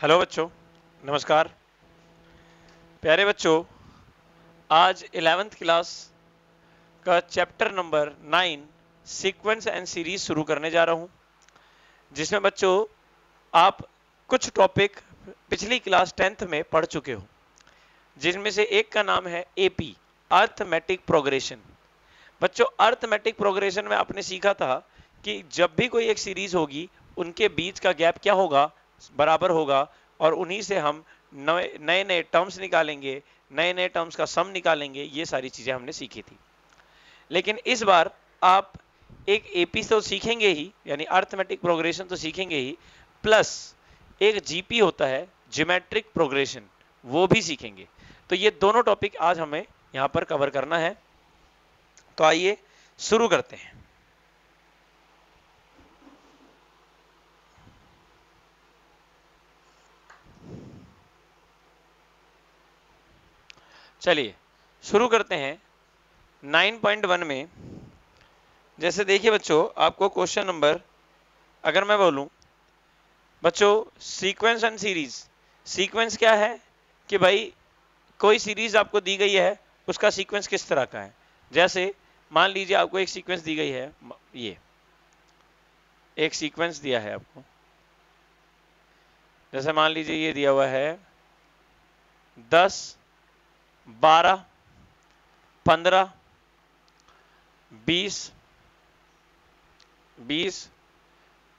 Hello बच्चों, नमस्कार। प्यारे बच्चों, आज इलेवेंथ क्लास का chapter number nine sequence and series शुरू करने जा रहा हूँ, जिसमें बच्चों, आप कुछ टॉपिक पिछली क्लास टेंथ में पढ़ चुके हो जिसमें से एक का नाम है एपी अर्थमेटिक प्रोग्रेशन बच्चों अर्थमेटिक प्रोग्रेशन में आपने सीखा था कि जब भी कोई एक सीरीज़ होगी, उनके बीच का गैप क्या होगा बराबर होगा और उन्हीं से हम नए नए टर्म्स निकालेंगे, नए नए टर्म्स का सम निकालेंगे, ये सारी चीज़ें हमने सीखी थी। लेकिन इस बार आप एक एपी तो सीखेंगे ही, यानी अर्थमेटिक प्रोग्रेशन तो सीखेंगे ही प्लस एक जीपी होता है जिमेट्रिक प्रोग्रेशन वो भी सीखेंगे। तो ये दोनों टॉपिक आज हमें यहाँ पर कवर करना है। तो आइए शुरू करते हैं। चलिए, शुरू करते हैं। 9.1 में, जैसे देखिए बच्चों, आपको क्वेश्चन नंबर अगर मैं बोलूँ, बच्चों सीक्वेंस एंड सीरीज़ सीक्वेंस क्या है? कि भाई, कोई सीरीज़ आपको दी गई है, उसका सीक्वेंस किस तरह का है? जैसे, मान लीजिए आपको एक सीक्वेंस दी गई है ये। एक सीक्वेंस दिया है आपको। जैसे मान लीजिए ये दिया हुआ है, दस बारह, पंद्रह, बीस बीस,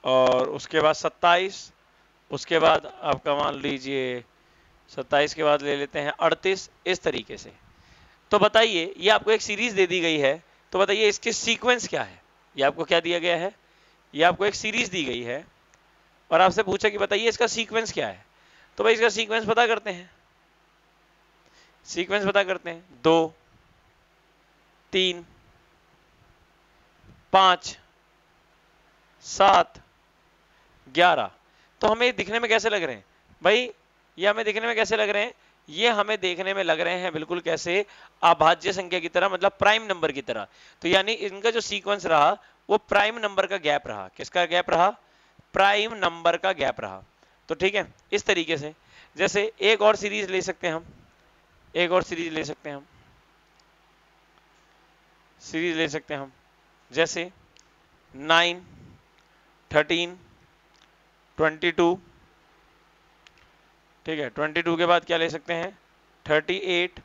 और उसके बाद सत्ताईस, उसके बाद आपका मान लीजिए सत्ताईस के बाद ले लेते हैं अड़तीस इस तरीके से। तो बताइए, ये आपको एक सीरीज़ दे दी गई है तो बताइए इसके सीक्वेंस क्या है? ये आपको क्या दिया गया है? ये आपको एक सीरीज़ दी गई है, और आपसे पूछा कि बताइए इसका सीक्वेंस क्या है? तो भाई इसका सीक्वेंस पता करते हैं। सीक्वेंस पता करते हैं। दो, तीन, पाँच, सात, ग्यारह। तो हमें दिखने में कैसे लग रहे हैं? भाई, ये हमें दिखने में कैसे लग रहे हैं? ये हमें देखने में लग रहे हैं बिल्कुल कैसे अभाज्य संख्या की तरह मतलब प्राइम नंबर की तरह। तो यानी इनका जो सीक्वेंस रहा, वो प्राइम नंबर का गैप रहा। किसका गैप रहा? प्राइम नंबर का गैप रहा। तो ठीक है, इस तरीके से। जैसे एक और सीरीज़ ले सकते हैं हम। एक और सीरीज़ ले सकते हैं हम। सीरीज़ ले सकते हैं हम। जैसे नाइन थर्टीन ट्वेंटी टू ठीक है ट्वेंटी टू के बाद क्या ले सकते हैं? थर्टी एट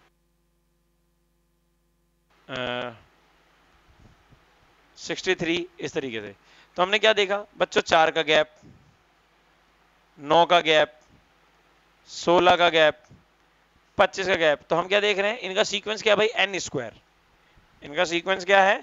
सिक्सटी थ्री इस तरीके से। तो हमने क्या देखा? बच्चों, चार का गैप नौ का गैप सोलह का गैप पच्चीस का गैप तो हम क्या देख रहे हैं? इनका सीक्वेंस क्या भाई? एन स्क्वायर इनका सीक्वेंस क्या है?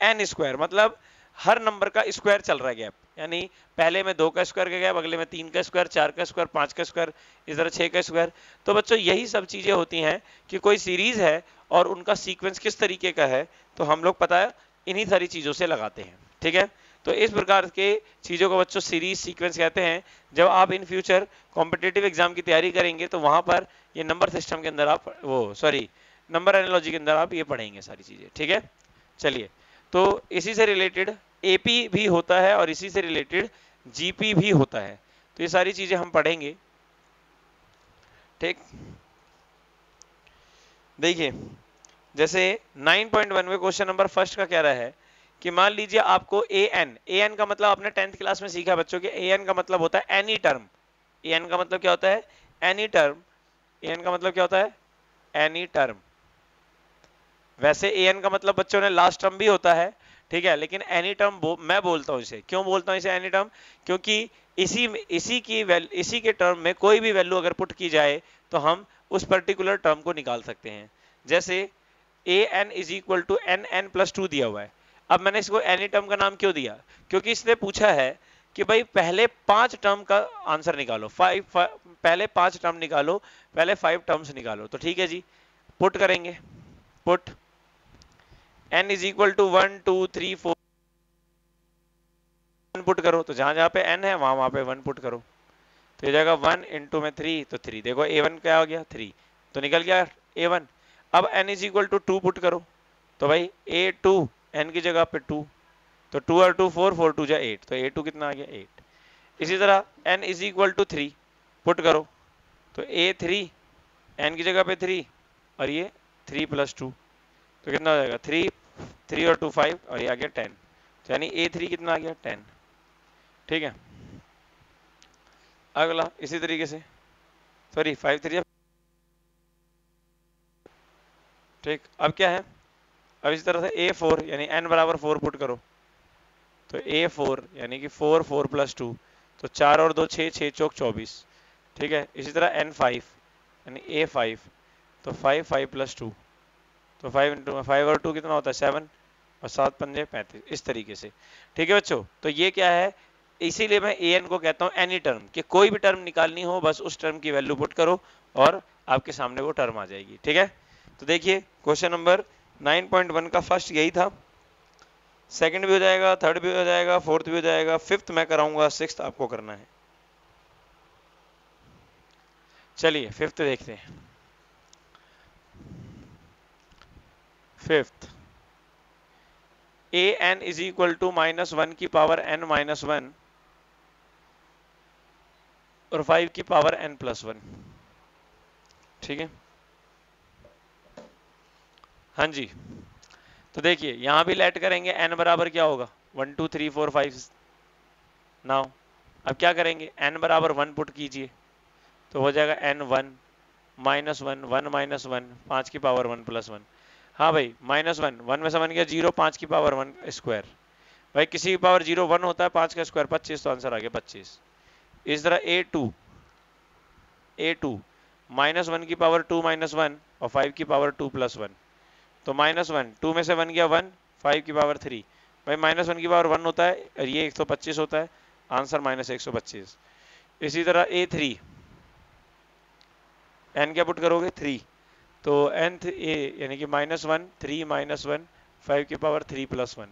एन स्क्वायर मतलब हर नंबर का स्क्वायर चल रहा है गैप यानी पहले में दो का स्क्वायर का गैप अगले में तीन का स्क्वायर चार का स्क्वायर पाँच का स्क्वायर इस तरह छह का स्क्वायर तो बच्चों, यही सब चीज़ें होती हैं कि कोई सीरीज़ है और उनका सीक्वेंस किस तरीके का है तो हम लोग पता है इन्हीं सारी चीज़ों से लगाते हैं. ठीक है? तो इस प्रकार के चीज़ों को बच्चों सीरीज़ सीक्वेंस कहते हैं. जब आप इन फ्यूचर कॉम्पिटेटिव एग्ज़ाम की तैयारी करेंगे तो वहाँ पर ये नंबर सिस्टम के अंदर आप, वो सॉरी नंबर एनोलॉजी के अंदर आप ये पढ़ेंगे सारी चीज़ें, ठीक है? चलिए तो इसी से रिलेटेड एपी भी होता है और इसी से रिलेटेड जीपी भी होता है। तो ये सारी चीज़ें हम पढ़ेंगे। ठीक? देखिए, जैसे 9.1 में क्वेश्चन नंबर फ़र्स्ट का कह रहा है? कि मान लीजिए आपको ए एन ए एन का मतलब आपने टेंथ क्लास में सीखा बच्चों के ए एन का मतलब होता है एनी टर्म ए एन का मतलब क्या होता है? एनी टर्म एन का मतलब क्या होता है? एनी टर्म वैसे ए एन का मतलब बच्चों ने लास्ट टर्म भी होता है ठीक है लेकिन एनी टर्म बो, मैं बोलता हूँ इसे। क्यों बोलता हूँ इसे एनी टर्म क्योंकि इसी इसी की इसी के टर्म में कोई भी वैल्यू अगर पुट की जाए तो हम उस पर्टिकुलर टर्म को निकाल सकते हैं। जैसे a n is equal to n n plus two दिया हुआ है। अब मैंने इसको एनी टर्म का नाम क्यों दिया? क्योंकि इसने पूछा है कि भाई पहले पाँच टर्म का आंसर निकालो। फाइव पहले पाँच टर्म निकालो, पहले फाइव टर्म्स निकालो। तो ठीक है जी। पुट करेंगे। Put n is equal to one two three four put करो। तो जहाँ जहाँ पे एन है, वहाँ वहाँ पे वन पुट करो। तो ये जाएगा वन इंटू में थ्री तो थ्री देखो ए वन क्या हो गया? थ्री तो निकल गया ए वन अब n is equal to two two करो। तो भाई ए टू एन की जगह पे टू तो टू और टू फोर फोर टू जा एट तो ए टू कितना आ गया? एट इसी तरह n is equal to three put करो. तो ए थ्री एन की जगह पे थ्री और ये थ्री प्लस टू तो कितना हो जाएगा? थ्री थ्री और टू फाइव और ये आ गया टेन तो यानी ए थ्री कितना आ गया? टेन ठीक है? अगला, इसी तरीके से. सॉरी फाइव थ्री ठीक, अब क्या है? अब इसी तरह से ए फोर यानी एन बराबर फोर पुट करो. तो ए फोर यानी कि फोर फोर प्लस टू तो चार और दो छः छः चौक चौबीस, ठीक है? इसी तरह एन फाइव यानी ए फाइव तो फाइव फाइव प्लस टू तो फाइव इंटू फाइव और टू कितना होता है? सेवन और सात पंजे पैंतीस, इस तरीके से, ठीक है बच्चों? तो ये क्या है? इसीलिए मैं ए एन को कहता हूँ एनी टर्म कि कोई भी टर्म निकालनी हो, बस उस टर्म की वैल्यू पुट करो और आपके सामने वो टर्म आ जाएगी, ठीक है? तो देखिए क्वेश्चन नंबर 9.1 का फ़र्स्ट यही था। सेकंड भी हो जाएगा, थर्ड भी हो जाएगा, फोर्थ भी हो जाएगा, फिफ्थ मैं कराऊँगा सिक्स आपको करना है। चलिए, फिफ्थ देखते हैं। Fifth. A n is equal to minus one की पावर एन माइनस वन और फाइव की पावर एन प्लस वन। ठीक है? हाँ जी। तो देखिए, यहाँ भी लेट करेंगे एन बराबर क्या होगा? One two three four five now अब क्या करेंगे? एन बराबर वन पुट कीजिए। तो हो जाएगा n one minus one one minus one पाँच की पावर वन प्लस वन हाँ भाई माइनस वन वन में से वन गया ज़ीरो पाँच की पावर वन स्क्वायर भाई, किसी की पावर ज़ीरो वन होता है, पाँच का स्क्वायर पच्चीस तो आंसर आ गया पच्चीस. इस तरह a two a two minus one की पावर टू माइनस वन और फाइव की पावर टू प्लस वन तो माइनस वन, टू में से वन गया वन, फाइव की पावर थ्री। भाई माइनस वन की पावर वन होता है, और ये एक सौ पच्चीस होता है, आंसर माइनस एक सौ पच्चीस। इसी तरह ए थ्री। एन क्या पुट करोगे? थ्री। तो एन ए, यानी कि minus one, three minus one, five की पावर थ्री प्लस वन।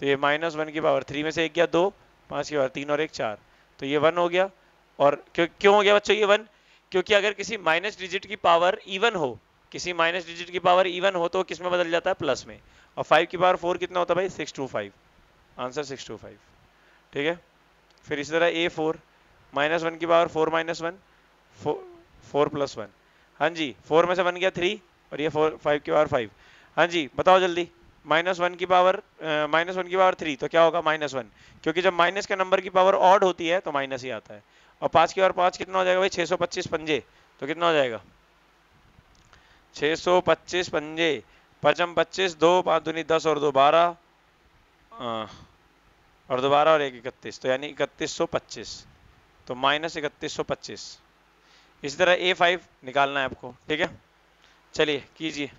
तो ये माइनस वन की पावर थ्री में से एक गया दो, पाँच की पावर तीन और एक चार। तो ये वन हो गया, और क्यों क्यों हो गया बच्चों ये वन? क्योंकि अगर किसी माइनस डिजिट की पावर इवन हो किसी माइनस डिजिट की पावर इवन हो तो किसमें बदल जाता है? प्लस में। और फाइव की पावर फोर कितना होता है भाई? Six two five answer six two five ठीक है? फिर इसी तरह ए फोर माइनस वन की power four minus one four plus one हाँ जी फोर में से वन गया थ्री और ये फोर फाइव की पावर फाइव हाँ जी, बताओ जल्दी। माइनस वन की पावर माइनस वन की पावर थ्री तो क्या होगा? माइनस वन क्योंकि जब माइनस के नंबर की पावर ऑड होती है तो माइनस ही आता है। और पाँच की पावर पाँच कितना हो जाएगा भाई? छः सौ पच्चीस पंजे। तो कितना हो जाएगा? छः सौ पच्चीस पंजे, पचम पच्चीस, दो पाँच दूनी दस और दो बारह और दोबारा और एक इकतीस तो यानी इकतीस सौ पच्चीस तो माइनस इकतीस सौ पच्चीस। इसी तरह ए फाइव निकालना है आपको, ठीक है? चलिए, कीजिए।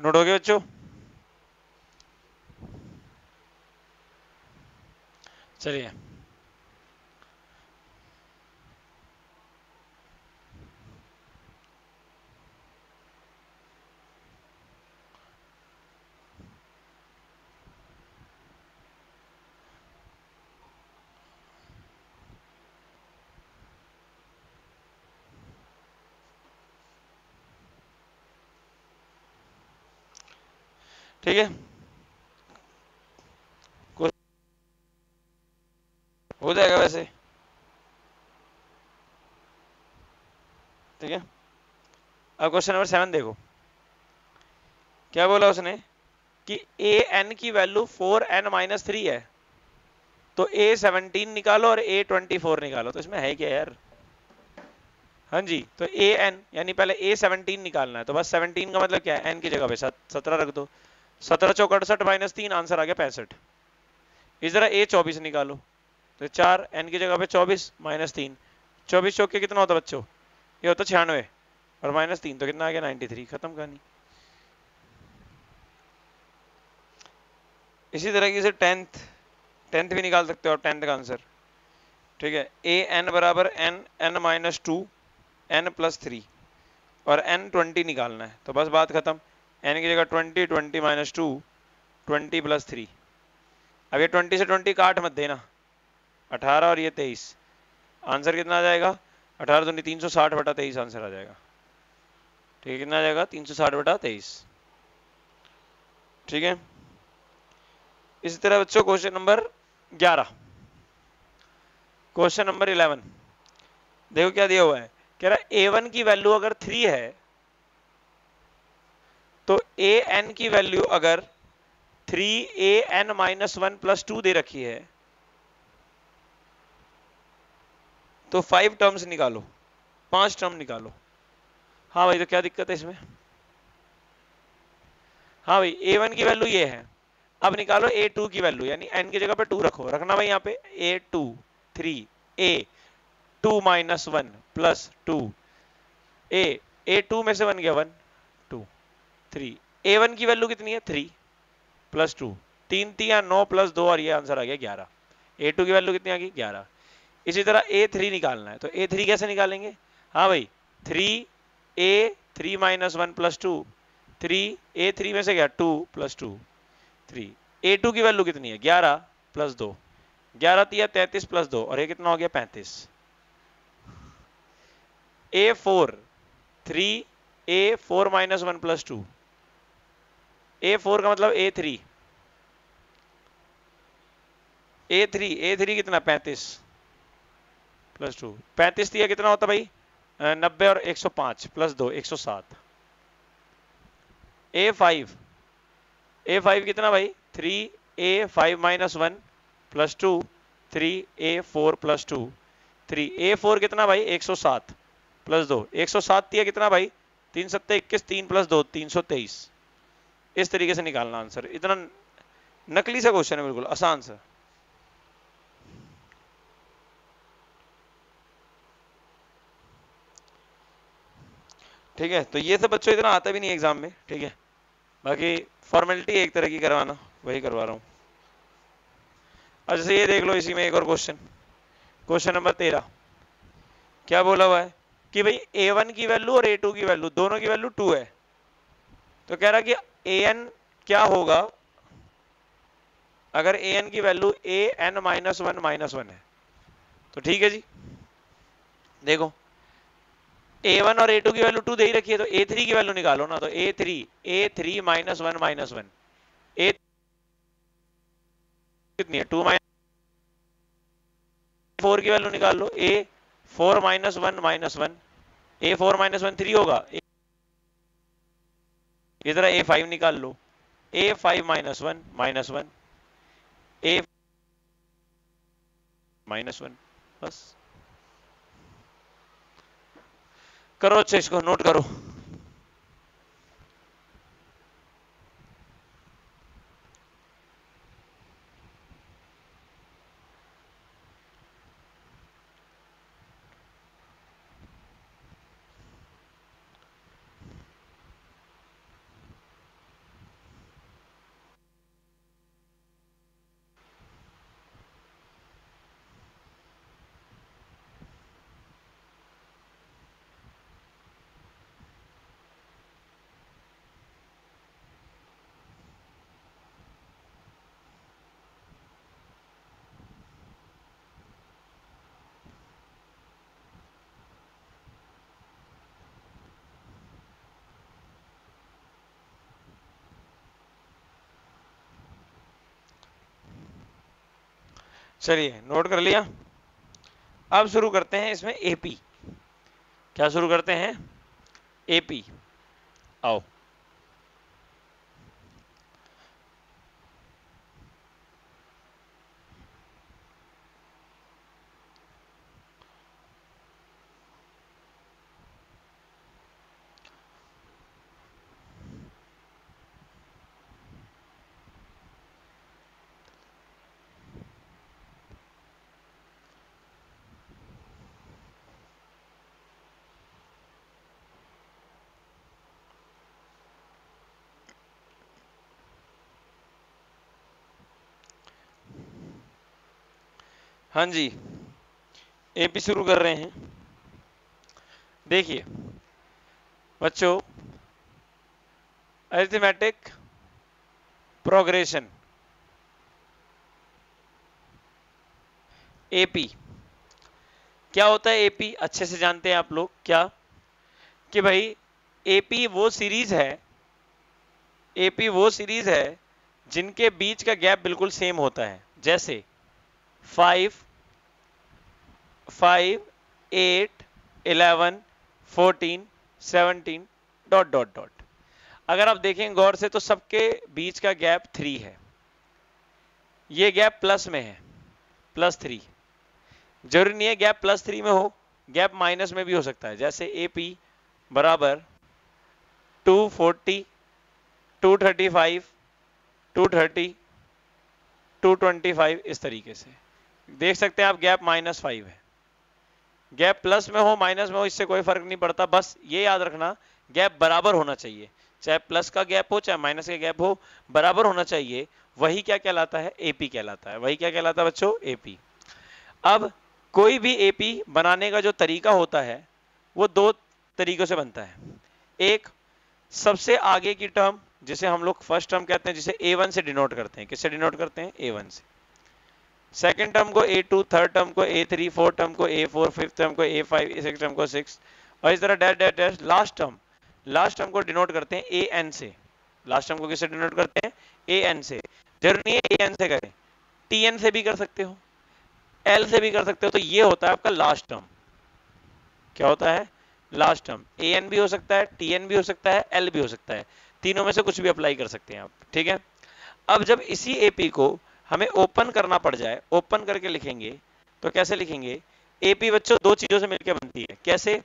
नोट हो गया बच्चों? चलिए। ठीक है? हो जाएगा वैसे। ठीक है? अब क्वेश्चन नंबर सेवन देखो। क्या बोला उसने? कि ए एन की value four n minus three है। तो ए सेवनटीन निकालो और ए ट्वेंटी फोर निकालो। तो इसमें है क्या यार? हाँ जी तो ए एन यानी पहले ए सेवनटीन निकालना है। तो बस सेवनटीन का मतलब क्या है? एन की जगह पे। सत्रह रख दो। सत्रह चौक अड़सठ माइनस तीन आंसर आ गया पैंसठ। इस तरह ए चौबीस निकालो। तो चार एन की जगह पे चौबीस माइनस तीन। चौबीस चौक के कितना होता बच्चों? ये होता छियानवे, और माइनस तीन तो कितना आ गया? नाइन्टी थ्री खत्म कहानी। इसी तरह की से टेंथ टेंथ भी निकाल सकते हो टेंथ का आंसर ठीक है? ए एन बराबर n n minus two n plus three और एन ट्वेंटी निकालना है। तो बस बात खत्म। एन की जगह twenty twenty minus two twenty plus three अब ये ट्वेंटी से ट्वेंटी काट मत देना। अठारह और ये तेईस। आंसर कितना आ जाएगा? अठारह दूनी तीन सौ साठ बटा तेईस आंसर आ जाएगा। ठीक है, कितना आ जाएगा? तीन सौ साठ बटा तेईस। ठीक है? इसी तरह बच्चों क्वेश्चन नंबर ग्यारह। क्वेश्चन नंबर इलेवन देखो क्या दिया हुआ है। कह रहा है ए वन की वैल्यू अगर थ्री है तो ए एन की वैल्यू अगर three a n minus one plus two दे रखी है तो फाइव टर्म्स निकालो, पाँच टर्म निकालो। हाँ भाई तो क्या दिक्कत है इसमें? हाँ भाई ए वन की वैल्यू ये है। अब निकालो ए टू की वैल्यू यानी एन की जगह पे टू रखो। रखना भाई यहाँ पे a two three a two minus one plus two a a two में से वन गया वन थ्री ए वन की वैल्यू कितनी है? थ्री प्लस टू तीन तीन नौ प्लस दो और ये आंसर आ गया ग्यारह. ए टू की वैल्यू कितनी आ गई? ग्यारह. इसी तरह ए थ्री निकालना है. तो ए थ्री कैसे निकालेंगे? हाँ भाई. Three a three minus one plus two three a three में से गया two plus two three a two की वैल्यू कितनी है? ग्यारह प्लस दो. ग्यारह तिया तैतीस प्लस दो. और ये कितना हो गया? पैंतीस. A four three a four minus one plus two a four का मतलब a three a three a three कितना? पैंतीस। प्लस टू पैंतीस दिया कितना होता भाई? नब्बे और एक सौ पाँच प्लस दो, एक सौ सात। ए फाइव ए फाइव कितना भाई? Three a five minus one plus two three a four plus two three a four कितना भाई? एक सौ सात। प्लस दो। एक सौ सात दिया कितना भाई? तीन सत्तर इक्कीस, तीन प्लस दो, तीन सौ तेईस। इस तरीके से निकालना आंसर इतना नकली सा क्वेश्चन है बिल्कुल, आसान सा। ठीक है तो ये सब बच्चों इतना आता भी नहीं एग्ज़ाम में, ठीक है। बाकी फॉर्मेलिटी एक तरह की करवाना, वही करवा रहा हूँ। अच्छा ये देख लो इसी में एक और क्वेश्चन क्वेश्चन नंबर तेरह। क्या बोला हुआ है कि भाई ए वन की वैल्यू और ए टू की वैल्यू दोनों की वैल्यू टू है। तो कह रहा कि ए एन क्या होगा? अगर ए एन की value a n minus one minus one है तो ठीक है जी। देखो ए वन और ए टू की वैल्यू टू दे ही रखी है तो ए थ्री की वैल्यू निकालो ना तो a three a three minus one minus one a कितनी है? टू माइनस फोर की वैल्यू निकाल लो a four minus one minus one a four minus one three होगा इधर ए फाइव निकाल लो। A five minus one minus one a minus one बस। करो अच्छा इसको नोट करो। चलिए नोट कर लिया। अब शुरू करते हैं इसमें एपी क्या शुरू करते हैं? एपी आओ। हाँ जी एपी शुरू कर रहे हैं। देखिए, बच्चों अरिथमेटिक प्रोग्रेशन एपी क्या होता है एपी अच्छे से जानते हैं आप लोग क्या? कि भाई एपी वो सीरीज़ है एपी वो सीरीज़ है जिनके बीच का गैप बिल्कुल सेम होता है। जैसे five five eight eleven fourteen seventeen dot dot dot अगर आप देखें गौर से तो सबके बीच का गैप थ्री है। ये गैप प्लस में है प्लस थ्री ज़रूरी नहीं है गैप प्लस थ्री में हो गैप माइनस में भी हो सकता है। जैसे ए पी बराबर two forty two thirty five two thirty two twenty five इस तरीके से। देख सकते हैं आप गैप माइनस फाइव है। गैप प्लस में हो माइनस में हो, इससे कोई फ़र्क नहीं पड़ता। बस ये याद रखना गैप बराबर होना चाहिए। चाहे प्लस का गैप हो, चाहे माइनस का गैप हो, बराबर होना चाहिए। वही क्या कहलाता है? एपी कहलाता है। वही क्या कहलाता है बच्चों? एपी अब कोई भी एपी बनाने का जो तरीका होता है, वो दो तरीकों से बनता है। एक, सबसे आगे की टर्म जिसे हम लोग फ़र्स्ट टर्म कहते हैं, जिसे ए वन से डिनोट करते हैं। किससे डिनोट करते हैं? ए वन से। सेकेंड टर्म को ए टू थर्ड टर्म को ए थ्री फोर्थ टर्म को ए फोर फिफ्थ टर्म को ए फाइव सिक्स टर्म को सिक्स और इस तरह dash dash dash last term last term को डिनोट करते हैं ए एन से। लास्ट टर्म को किससे डिनोट करते हैं? ए एन से। ज़रूर है ए एन से करें। टी एन से भी कर सकते हो। एल से भी कर सकते हो तो ये होता है आपका लास्ट टर्म क्या होता है? लास्ट टर्म ए एन भी हो सकता है टी एन भी हो सकता है एल भी हो सकता है। तीनों में से कुछ भी अप्लाई कर सकते हैं आप। ठीक है? अब जब इसी एपी को हमें ओपन करना पड़ जाए ओपन करके लिखेंगे तो कैसे लिखेंगे? एपी बच्चों, दो चीज़ों से मिलकर बनती है। कैसे?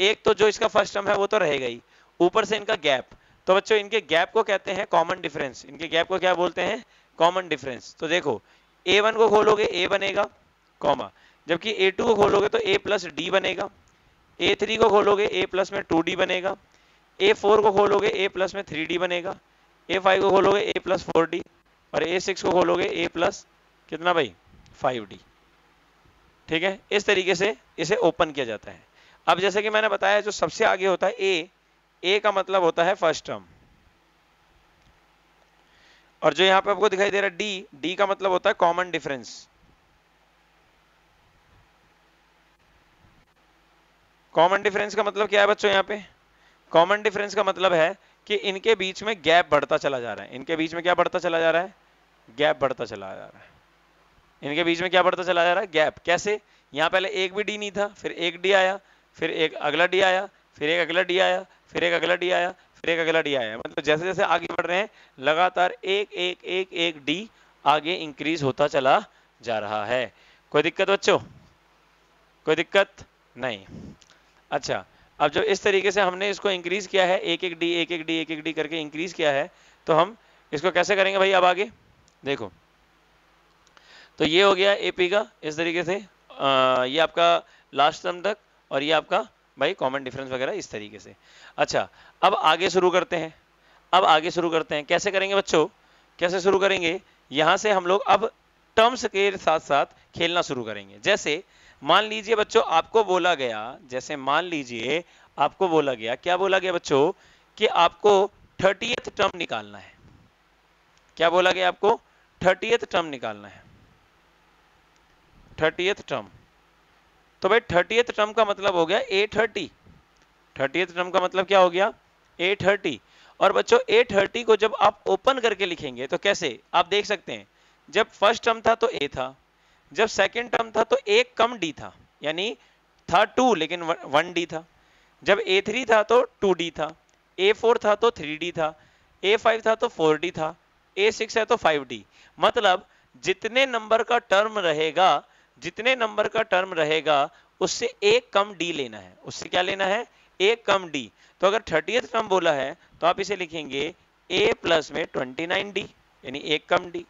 एक तो जो इसका फ़र्स्ट टर्म है, वो तो रहेगा ही। ऊपर से इनका गैप तो बच्चों, इनके गैप को कहते हैं कॉमन डिफरेंस इनके गैप को क्या बोलते हैं? कॉमन डिफरेंस तो देखो ए वन को खोलोगे ए बनेगा कॉमा जबकि ए टू को खोलोगे तो ए प्लस डी बनेगा। ए थ्री को खोलोगे ए प्लस में टू डी बनेगा। ए फोर को खोलोगे ए प्लस में थ्री डी बनेगा। ए फाइव को खोलोगे ए प्लस फोर डी और ए सिक्स को खोलोगे ए प्लस कितना भाई? फाइव डी ठीक है? इस तरीके से इसे ओपन किया जाता है। अब जैसे कि मैंने बताया, जो सबसे आगे होता है ए ए का मतलब होता है फ़र्स्ट टर्म और जो यहाँ पे आपको दिखाई दे रहा है डी डी का मतलब होता है कॉमन डिफरेंस कॉमन डिफरेंस का मतलब क्या है बच्चों यहाँ पे? कॉमन डिफरेंस का मतलब है कि इनके बीच में गैप बढ़ता चला जा रहा है। इनके बीच में क्या बढ़ता चला जा रहा है? गैप बढ़ता चला जा रहा है। इनके बीच में क्या बढ़ता चला जा रहा है? गैप। कैसे? यहाँ पहले एक भी डी नहीं था, फिर एक डी आया, फिर एक अगला डी आया, फिर एक अगला डी आया, फिर एक अगला डी आया, फिर एक अगला डी आया। मतलब जैसे जैसे आगे बढ़ रहे हैं, लगातार एक एक एक एक डी आगे इंक्रीज होता चला जा रहा है। कोई दिक्कत बच्चों? कोई दिक्कत नहीं। अच्छा अब जो इस तरीके से हमने इसको इंक्रीज किया है, एक एक डी एक एक डी एक एक डी करके इंक्रीज किया है तो हम इसको कैसे करेंगे भाई अब आगे? देखो तो ये हो गया एपी का इस तरीके से आ, ये आपका लास्ट टर्म तक और ये आपका भाई कॉमन डिफरेंस वगैरह इस तरीके से। अच्छा अब आगे शुरू करते हैं। अब आगे शुरू करते हैं। कैसे करेंगे बच्चों? कैसे शुरू करेंगे? यहाँ से हम लोग अब टर्म्स के साथ साथ खेलना शुरू करेंगे। जैसे मान लीजिए बच्चों आपको बोला गया जैसे मान लीजिए आपको बोला गया क्या बोला गया बच्चों? कि आपको थर्टी टर्म निकालना है। क्या बोला गया आपको? थर्टी टर्म निकालना है। थर्टी टर्म तो भाई थर्टी टर्म का मतलब हो गया ए थर्टी थर्टी टर्म का मतलब क्या हो गया? ए थर्टी और बच्चों ए थर्टी को जब आप ओपन करके लिखेंगे तो कैसे? आप देख सकते हैं। जब फ़र्स्ट टर्म था तो ए था। जब सेकेंड टर्म था तो एक कम डी था। यानी था टू लेकिन वन डी था। जब ए थ्री था तो टू डी था। ए फोर था तो थ्री डी था। ए फाइव था तो फोर डी था। ए सिक्स है तो फाइव डी मतलब जितने नंबर का टर्म रहेगा, जितने नंबर का टर्म रहेगा, उससे एक कम डी लेना है। उससे क्या लेना है? एक कम डी तो अगर थर्टी टर्म बोला है तो आप इसे लिखेंगे ए प्लस में ट्वेंटी नाइन डी यानी एक कम डी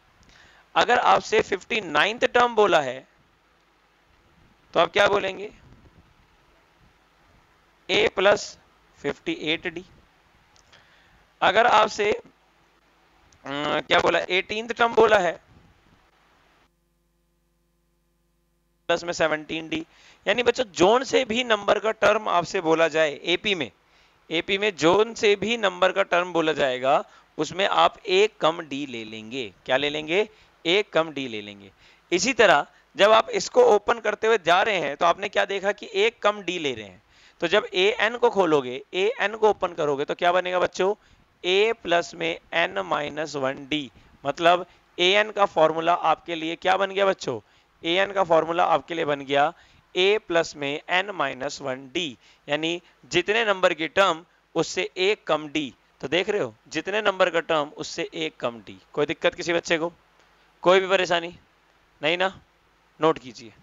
अगर आपसे फिफ्टी नाइन्थ टर्म बोला है तो आप क्या बोलेंगे? A plus fifty eight d अगर आपसे क्या बोला? एटीन टर्म बोला है। प्लस में सेवनटीन डी यानी बच्चों, जोन से भी नंबर का टर्म आपसे बोला जाए एपी में। एपी में जोन से भी नंबर का टर्म बोला जाएगा, उसमें आप एक कम डी ले लेंगे। क्या ले लेंगे? एक कम डी ले लेंगे। इसी तरह, जब आप इसको ओपन करते हुए जा रहे हैं तो आपने क्या देखा कि एक कम डी ले रहे हैं। तो जब ए एन को खोलोगे ए एन को ओपन करोगे तो क्या बनेगा बच्चों? ए प्लस में एन माइनस वन डी मतलब ए एन का फॉर्मूला आपके लिए क्या बन गया बच्चों? ए एन का फॉर्मूला आपके लिए बन गया ए प्लस में एन माइनस वन डी यानी जितने नंबर की टर्म उससे एक कम डी तो देख रहे हो, जितने नंबर का टर्म उससे एक कम डी कोई दिक्कत किसी बच्चे को? कोई भी परेशानी? नहीं ना? नोट कीजिए।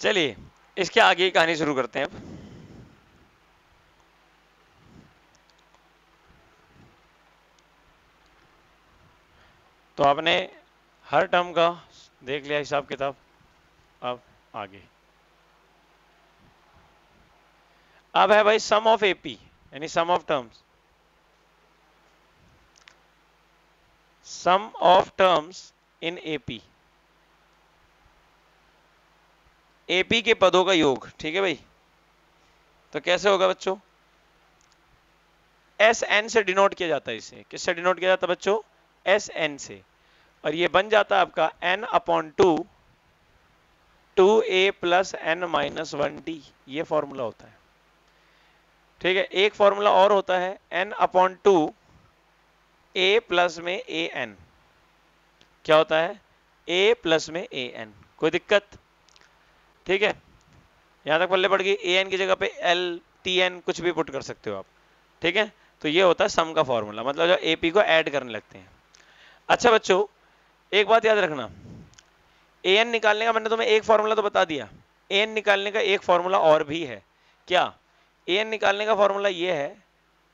चलिए, इसके आगे कहानी शुरू करते हैं अब। तो आपने हर टर्म का देख लिया, हिसाब किताब। अब आगे। अब है भाई सम ऑफ़ एपी यानी sum of terms sum of terms in AP AP के पदों का योग, ठीक है भाई? तो कैसे होगा बच्चों? एस एन से डिनोट किया जाता है इसे। किससे डिनोट किया जाता है बच्चों? एस एन से। और ये बन जाता है आपका n upon two two a plus n minus one d ये फॉर्मूला होता है। ठीक है? एक फॉर्मूला और होता है। N upon two a plus में ए एन क्या होता है? ए प्लस में ए एन कोई दिक्कत? ठीक है? यहाँ तक पल्ले पड़ गई। ए एन की जगह पे एल टी एन कुछ भी पुट कर सकते हो आप। ठीक है? तो ये होता है सम का फॉर्मूला मतलब जो एपी को ऐड करने लगते हैं। अच्छा बच्चों, एक बात याद रखना। ए एन निकालने का मैंने तुम्हें एक फॉर्मूला तो बता दिया। ए एन निकालने का एक फॉर्मूला और भी है। क्या? ए एन निकालने का फॉर्मूला ये है।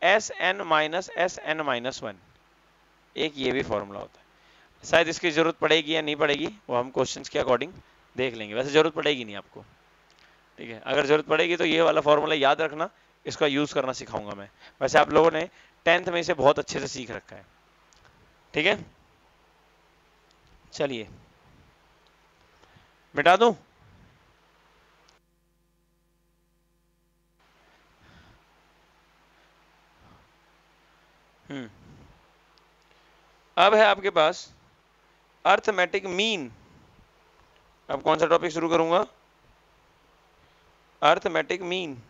S n minus s n minus one एक ये भी फॉर्मूला होता है। शायद इसकी ज़रूरत पड़ेगी या नहीं पड़ेगी, वो हम क्वेश्चंस के अकॉर्डिंग देख लेंगे। वैसे ज़रूरत पड़ेगी नहीं आपको। ठीक है? अगर ज़रूरत पड़ेगी तो ये वाला फॉर्मूला याद रखना, इसका यूज़ करना सिखाऊँगा मैं। वैसे आप लोगों ने टेंथ में इसे बहुत अच्छे से सीख रखा है। ठीक है? चलिए। मिटा दूँ? हम्म। अब है आपके पास अर्थमेटिक मीन अब कौन सा टॉपिक शुरू करूँगा? अर्थमेटिक मीन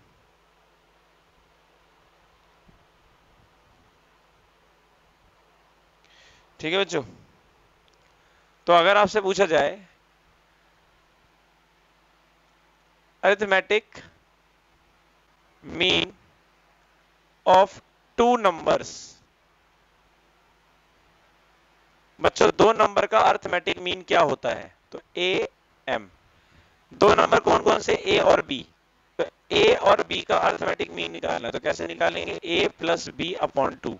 ठीक है बच्चों? तो अगर आपसे पूछा जाए arithmetic mean of two numbers बच्चों, दो नंबर का अर्थमेटिक मीन क्या होता है? तो ए एम दो नंबर कौन कौन से ए और बी तो ए और बी का अर्थमेटिक मीन निकालना तो कैसे निकालेंगे? A plus b upon two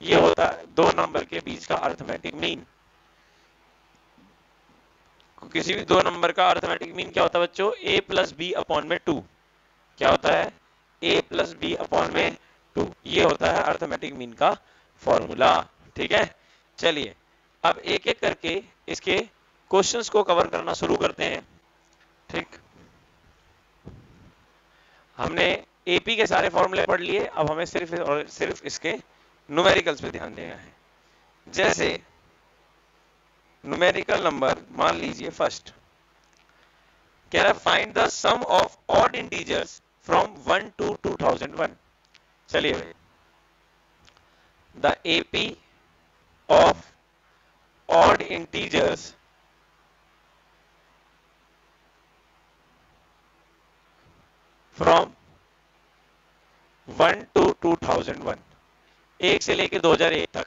ये होता है दो नंबर के बीच का अर्थमेटिक मीन किसी भी दो नंबर का अर्थमेटिक मीन क्या होता है बच्चों? ए प्लस बी अपॉन में टू क्या होता है? ए प्लस बी अपॉन में टू ये होता है अर्थमेटिक मीन का फॉर्मूला ठीक है? चलिए, अब एक एक करके इसके क्वेश्चंस को कवर करना शुरू करते हैं। ठीक। हमने एपी के सारे फॉर्मूले पढ़ लिए, अब हमें सिर्फ़ और सिर्फ़ इसके न्यूमेरिकल्स पे ध्यान देना है। जैसे न्यूमेरिकल नंबर मान लीजिए फ़र्स्ट कह रहा find the sum of odd integers from one to two thousand one चलिए भाई। The AP of odd integers from one to two thousand one एक से लेके 2001 तक।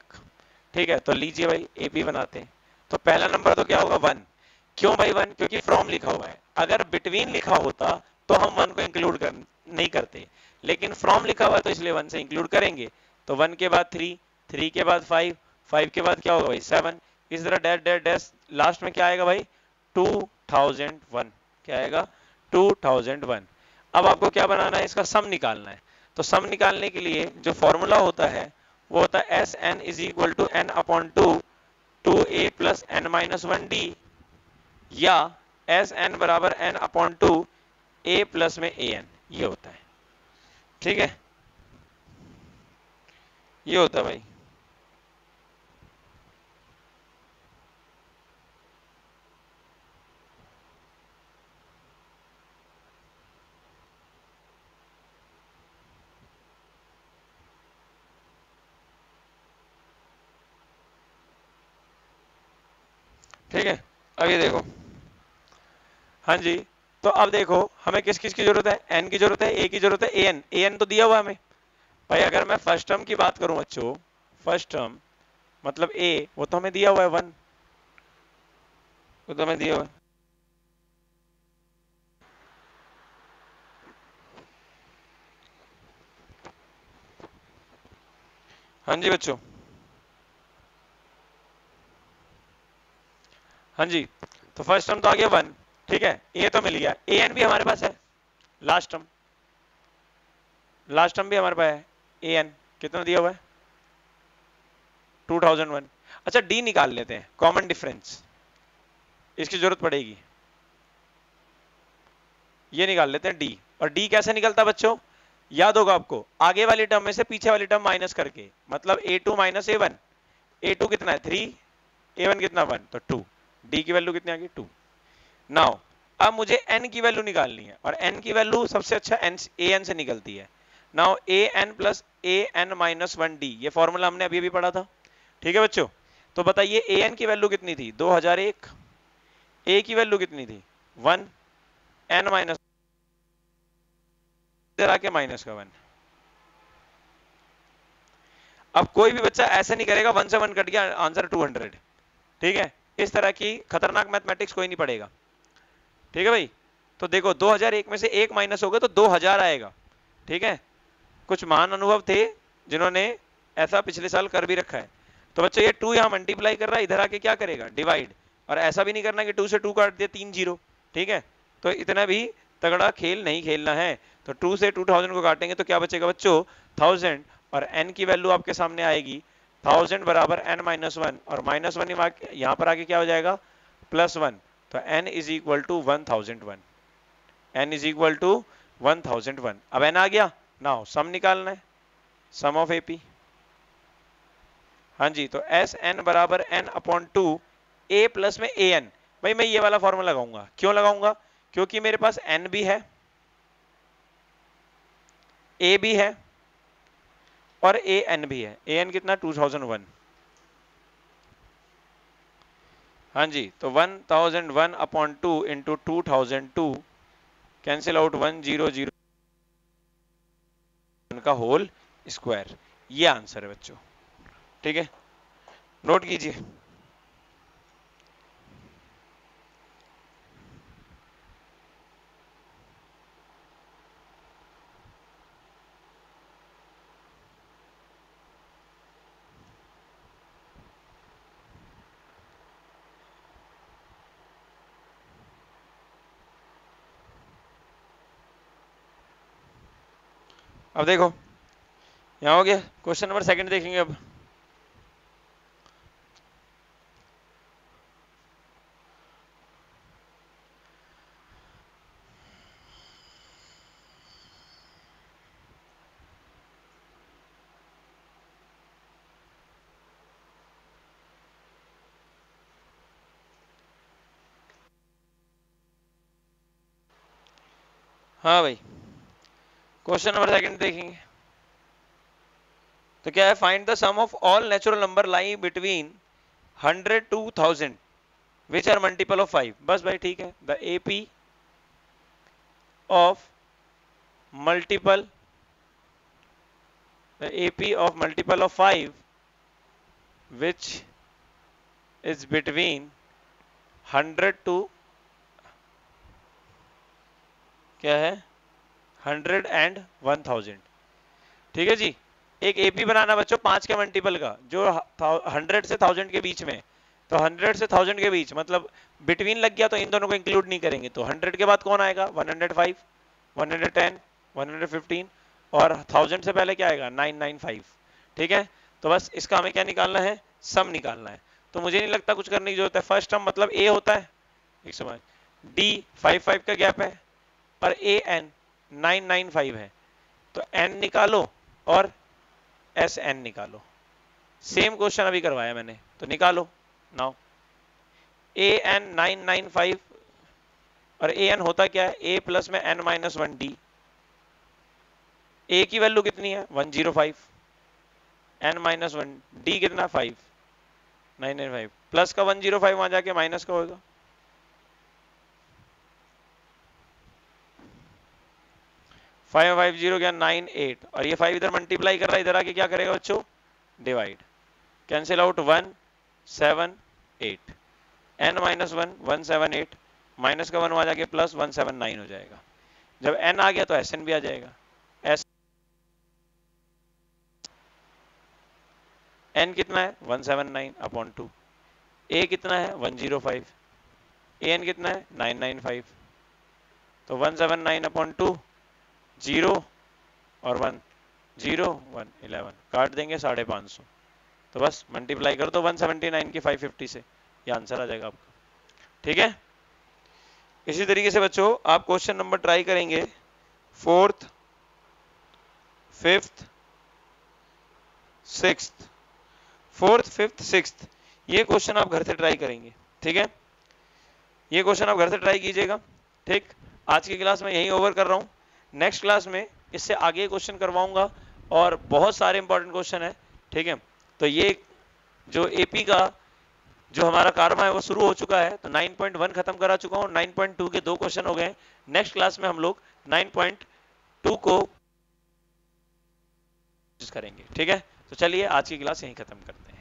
ठीक है? तो लीजिए भाई एपी बनाते हैं। तो पहला नंबर तो क्या होगा? वन क्यों भाई वन क्योंकि फ्रॉम लिखा हुआ है। अगर बिटवीन लिखा होता तो हम वन को इंक्लूड कर, नहीं करते। लेकिन फ्रॉम लिखा हुआ तो इसलिए वन से इंक्लूड करेंगे। तो वन के बाद थ्री थ्री के बाद फाइव फाइव के बाद क्या होगा भाई? सेवन इस तरह डैश डैश डैश लास्ट में क्या आएगा भाई? टू थाउज़ेंड वन क्या आएगा? टू थाउज़ेंड वन अब आपको क्या बनाना है? इसका सम निकालना है। तो सम निकालने के लिए जो फॉर्मूला होता है, वो होता है s n is equal to n upon two two a plus n minus one d या एस एन बराबर n upon two a plus में ए एन ये होता है। ठीक है? ये होता है भाई। ठीक है? अब ये देखो। हाँ जी तो अब देखो, हमें किस किस की ज़रूरत है? एन की ज़रूरत है ए की ज़रूरत है ए एन ए एन तो दिया हुआ हमें। भाई, अगर मैं फ़र्स्ट टर्म की बात करूँ, बच्चों फ़र्स्ट टर्म मतलब ए वो तो हमें दिया हुआ है वन वो तो हमें दिया हुआ है। हाँ जी, बच्चों। हाँ जी तो फ़र्स्ट टर्म तो आ गया वन ठीक है? ए तो मिल गया। ए एन भी हमारे पास है। लास्ट टर्म लास्ट टर्म भी हमारे पास है। ए एन कितना दिया हुआ है? 2001 अच्छा डी निकाल लेते हैं। कॉमन डिफरेंस इसकी ज़रूरत पड़ेगी। ये निकाल लेते हैं डी और डी कैसे निकलता बच्चों? याद होगा आपको, आगे वाली टर्म में से पीछे वाली टर्म माइनस करके। मतलब a two minus a one a two कितना है? थ्री ए वन कितना वन तो टू डी की वैल्यू कितनी आ गई? टू नाउ अब मुझे एन की वैल्यू निकालनी है और एन की वैल्यू सबसे अच्छा एन ए एन से निकलती है। Now a n plus a n minus one d ये फॉर्मूला हमने अभी भी पढ़ा था। ठीक है बच्चों? तो बताइए ए एन की वैल्यू कितनी थी? 2001 ए की वैल्यू कितनी थी? वन एन माइनस आके माइनस का वन अब कोई भी बच्चा ऐसे नहीं करेगा वन से वन कट गया आंसर 200 ठीक है? इस तरह की खतरनाक मैथमेटिक्स कोई नहीं पड़ेगा ठीक है भाई? तो देखो 2001 में से एक माइनस हो गया तो 2000 आएगा। ठीक है? कुछ महान अनुभव थे जिन्होंने ऐसा पिछले साल कर भी रखा है। तो बच्चों, ये टू यहाँ मल्टीप्लाई कर रहा है, इधर आके क्या करेगा? डिवाइड और ऐसा भी नहीं करना कि टू से टू काट दिया, तीन ज़ीरो। ठीक है? तो इतना भी तगड़ा खेल नहीं खेलना है। तो टू से टू थाउज़ेंड को काटेंगे तो क्या बचेगा बच्चों? थाउज़ेंड। और एन की वैल्यू आपके सामने आएगी। थाउज़ेंड बराबर एन माइनस वन और माइनस वन यहाँ पर आगे क्या हो जाएगा? प्लस वन तो n is equal to one thousand one n is equal to one thousand one अब एन आ गया. नाउ सम निकालना है. सम ऑफ़ एपी हाँ जी तो एस एन बराबर n upon two a plus में ए एन भाई, मैं ये वाला फॉर्मूला लगाऊँगा. क्यों लगाऊँगा? क्योंकि मेरे पास एन भी है. ए भी है. और ए एन भी है। ए एन कितना? 2001 हाँ जी तो 1001 upon two into two thousand two cancel out one zero zero का होल स्क्वायर ये आंसर है बच्चों। ठीक है? नोट कीजिए। अब देखो यहाँ हो गया। क्वेश्चन नंबर सेकंड देखेंगे अब। हाँ भाई। क्वेश्चन नंबर सेकंड देखेंगे। तो क्या है? Find the sum of all natural number lie between hundred two thousand which are multiple of five बस भाई, ठीक है। The AP of multiple the AP of multiple of 5 which is between 100 to, क्या है? 100 एंड 1000 ठीक है जी? एक AP बनाना बच्चों, पाँच के मल्टीपल का, जो हंड्रेड से थाउज़ेंड के बीच में। तो हंड्रेड से थाउज़ेंड के बीच मतलब बिटवीन लग गया तो इन दोनों को इंक्लूड नहीं करेंगे। तो हंड्रेड के बाद कौन आएगा? One hundred five one hundred ten one hundred fifteen और थाउज़ेंड से पहले क्या आएगा? नाइन नाइन फाइव ठीक है? तो बस इसका हमें क्या निकालना है? सम निकालना है। तो मुझे नहीं लगता कुछ करने की ज़रूरत है। फ़र्स्ट टर्म मतलब ए होता है। एक समझ। डी फाइव फाइव का गैप है। और a n nine nine five है। तो एन निकालो और एस एन निकालो। सेम क्वेश्चन अभी करवाया मैंने तो निकालो। Now a n nine nine five और ए एन होता क्या है? ए प्लस में n minus one d a की वैल्यू कितनी है? One zero five. N minus one d कितना? Five nine nine five. Plus का वन ज़ीरो फाइव वहाँ जाके माइनस का होगा। फाइव फाइव ज़ीरो क्या नाइन एट और ये फाइव इधर मल्टीप्लाई कर रहा है, इधर आके क्या करेगा बच्चों? Divide cancel out one seven eight n minus one one seven eight minus का वन वहाँ जाके प्लस वन सेवन नाइन हो जाएगा। जब एन आ गया तो एस एन भी आ जाएगा। एस एन कितना है? One seven nine upon two a कितना है? One zero five a n कितना है? नाइन नाइन फाइव तो one seven nine upon two zero और वन, ज़ीरो, वन, इलेवन। काट देंगे साढ़े पाँच सौ। तो बस मल्टीप्लाई कर दो 179 की 550 से। ये आंसर आ जाएगा आपका। ठीक है? इसी तरीके से बच्चों, आप क्वेश्चन नंबर ट्राई करेंगे। Fourth fifth six fourth fifth six ये क्वेश्चन आप घर से ट्राई करेंगे। ठीक है? ये क्वेश्चन आप घर से ट्राई कीजिएगा। ठीक? आज की क्लास में यही ओवर कर रहा हूँ। नेक्स्ट क्लास में इससे आगे क्वेश्चन करवाऊँगा और बहुत सारे इंपॉर्टेंट क्वेश्चन है, ठीक है? तो ये जो एपी का जो हमारा कारमा है, वो शुरू हो चुका है। तो 9.1 खत्म करा चुका हूँ 9.2 के दो क्वेश्चन हो गए नेक्स्ट क्लास में हम लोग 9.2 को करेंगे, ठीक है? तो चलिए आज की क्लास यहीं खत्म करते हैं।